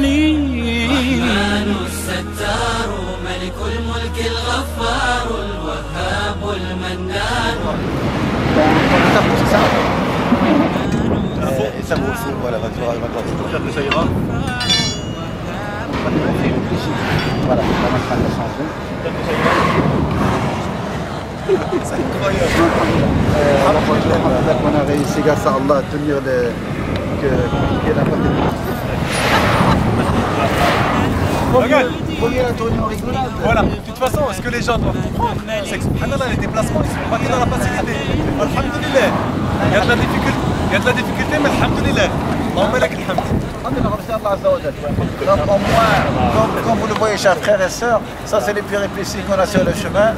الحليم الرحمن الستار ملك الملك الغفار الوهاب المنان Et ça vaut aussi, voilà, va te voir, va te voir. J'espère que ça ira. Voilà, on va mettre un changement. J'espère que ça ira. C'est incroyable. Euh, alhamdoulilah qu'on a réussi grâce à Allah à tenir le, que, que la porte Regarde. Voyez la tournée en rigolade. Voilà, de toute façon, ce que les gens doivent comprendre, c'est que subhanallah, les déplacements, ils sont pas que dans la facilité. Alhamdulillah. Il y a de la difficulté, il y a de la difficulté, mais alhamdulillah. Allahumma lak alhamd. Alhamdulillah, remercie Allah Azza wa Jal. Donc au moins, comme, comme vous le voyez, chers frères et sœurs, ça c'est les péripéties qu'on a sur le chemin.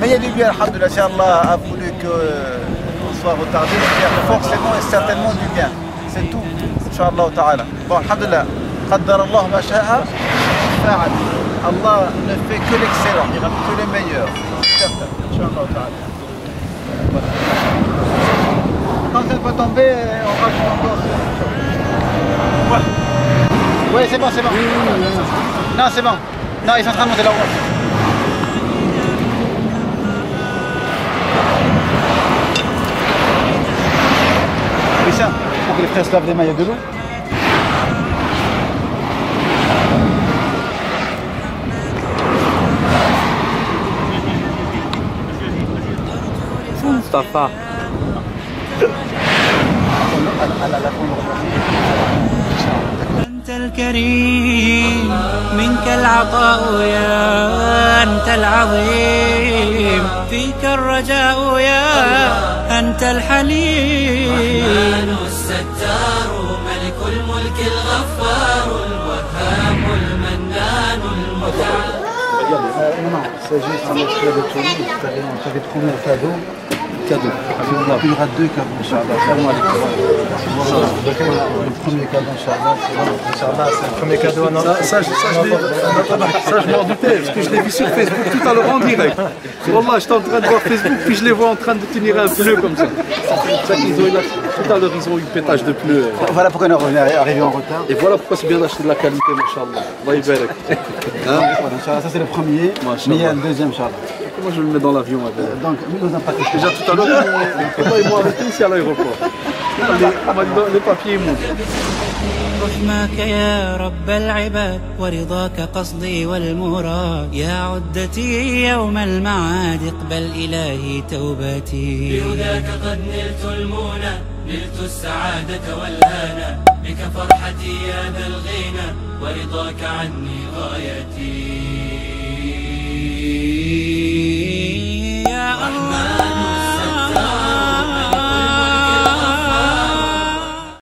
Mais il y a du bien, Alhamdulillah, si Allah a voulu qu'on soit retardé, il y a forcément et certainement du bien. C'est tout, Inch'Allah ta'ala. Bon, Alhamdulillah, قدر الله ما شاء Allah ne fait que l'excellent, il rend que les meilleurs. Quand elle va tomber, on rajoute encore. Ouais. C'est bon, c'est bon. Non, c'est bon. Non, ils sont en train de monter la roue. Oui, ça, pour que les frères se lavent les maillots de l'eau. Mustafa. أنت الكريم منك العطاء يا أنت العظيم فيك الرجاء يا أنت الحليم الرحمن الستار ملك الملك الغفار الوهاب المنان المتعال de cadeau. Cadeau. Il y aura deux cadeaux, Inch'Allah. Le premier cadeau, Inch'Allah. Inch'Allah, c'est le premier cadeau. Ça, ça, je- ça, m'en doutais, parce que je l'ai vu sur Facebook tout à l'heure en direct. Wallah, j'étais en train de voir Facebook, puis je les vois en train de tenir un pneu comme ça. C'est ça qu'ils ont eu là. Tout à l'heure, ils ont eu pétage de pneus. Voilà pourquoi on est arrivé en retard. Et voilà pourquoi c'est bien d'acheter de la qualité, Inch'Allah. Allah Inch'Allah, ça c'est le premier. Mais il y a le deuxième, Inch'Allah. Moi, je le mets dans l'avion. avec. Donc, nous, on n'a pas question. Déjà tout à l'heure, ils m'ont arrêté ici à l'aéroport. Les, les papiers, ils m'ont dit. رحمك يا رب العباد ورضاك قصدي والمراد يا عدتي يوم المعاد اقبل إلهي توبتي بهداك قد نلت المنى نلت السعادة والهنا بك فرحتي يا ذا الغنى ورضاك عني غايتي Rahman.